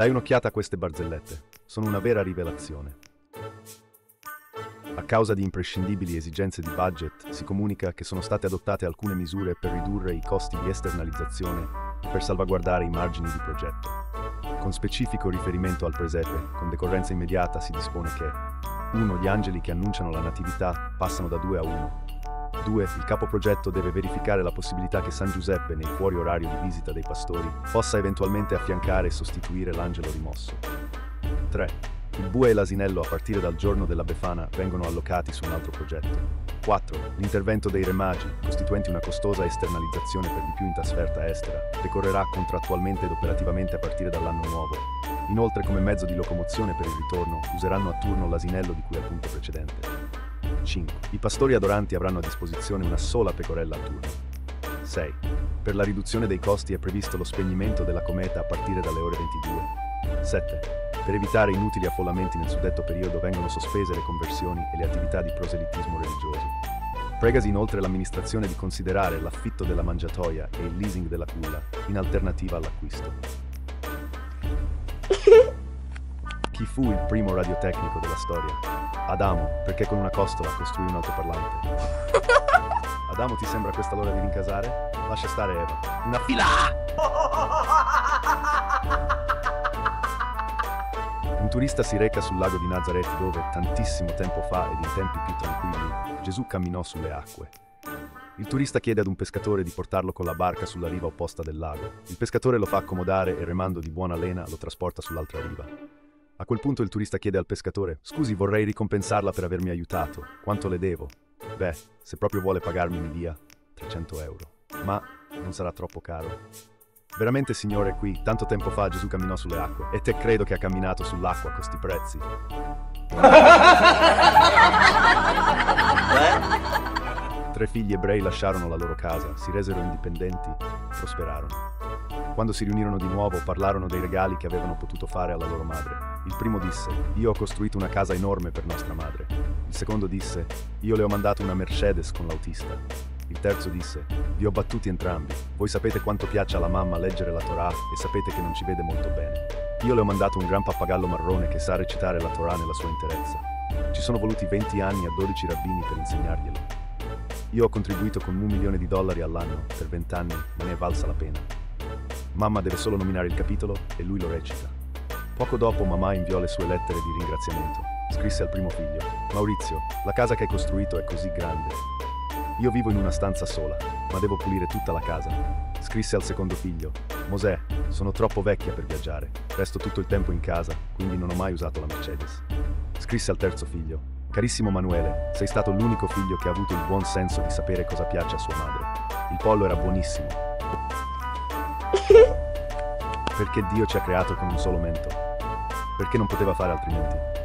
Dai un'occhiata a queste barzellette. Sono una vera rivelazione. A causa di imprescindibili esigenze di budget, si comunica che sono state adottate alcune misure per ridurre i costi di esternalizzazione e per salvaguardare i margini di progetto. Con specifico riferimento al presepe, con decorrenza immediata si dispone che 1. Gli angeli che annunciano la natività passano da 2 a 1. 2. Il capo progetto deve verificare la possibilità che San Giuseppe, nei fuori orario di visita dei pastori, possa eventualmente affiancare e sostituire l'angelo rimosso. 3. Il bue e l'asinello a partire dal giorno della Befana vengono allocati su un altro progetto. 4. L'intervento dei re magi, costituenti una costosa esternalizzazione per di più in trasferta estera, decorrerà contrattualmente ed operativamente a partire dall'anno nuovo. Inoltre, come mezzo di locomozione per il ritorno, useranno a turno l'asinello di cui al punto precedente. 5. I pastori adoranti avranno a disposizione una sola pecorella a turno. 6. Per la riduzione dei costi è previsto lo spegnimento della cometa a partire dalle ore 22. 7. Per evitare inutili affollamenti nel suddetto periodo vengono sospese le conversioni e le attività di proselitismo religioso. Pregasi inoltre l'amministrazione di considerare l'affitto della mangiatoia e il leasing della culla in alternativa all'acquisto. Chi fu il primo radiotecnico della storia? Adamo, perché con una costola costruì un altoparlante. Adamo ti sembra questa l'ora di rincasare? Lascia stare Eva. Una fila! Un turista si reca sul lago di Nazareth dove, tantissimo tempo fa ed in tempi più tranquilli, Gesù camminò sulle acque. Il turista chiede ad un pescatore di portarlo con la barca sulla riva opposta del lago. Il pescatore lo fa accomodare e remando di buona lena lo trasporta sull'altra riva. A quel punto il turista chiede al pescatore, scusi vorrei ricompensarla per avermi aiutato, quanto le devo? Beh, se proprio vuole pagarmi mi dia 300 euro. Ma non sarà troppo caro. Veramente, signore, qui, tanto tempo fa Gesù camminò sulle acque. E te credo che ha camminato sull'acqua a questi prezzi. Tre figli ebrei lasciarono la loro casa, si resero indipendenti, prosperarono. Quando si riunirono di nuovo parlarono dei regali che avevano potuto fare alla loro madre. Il primo disse, io ho costruito una casa enorme per nostra madre. Il secondo disse, io le ho mandato una Mercedes con l'autista. Il terzo disse, vi ho battuti entrambi. Voi sapete quanto piace alla mamma leggere la Torah e sapete che non ci vede molto bene. Io le ho mandato un gran pappagallo marrone che sa recitare la Torah nella sua interezza. Ci sono voluti 20 anni a 12 rabbini per insegnarglielo. Io ho contribuito con un milione di dollari all'anno per 20 anni, ma ne è valsa la pena. Mamma deve solo nominare il capitolo e lui lo recita. Poco dopo mamma inviò le sue lettere di ringraziamento. Scrisse al primo figlio, Maurizio, la casa che hai costruito è così grande. Io vivo in una stanza sola, ma devo pulire tutta la casa. Scrisse al secondo figlio, Mosè, sono troppo vecchia per viaggiare, resto tutto il tempo in casa, quindi non ho mai usato la Mercedes. Scrisse al terzo figlio, Carissimo Manuele, sei stato l'unico figlio che ha avuto il buon senso di sapere cosa piace a sua madre. Il pollo era buonissimo. Perché Dio ci ha creato con un solo mento? Perché non poteva fare altrimenti?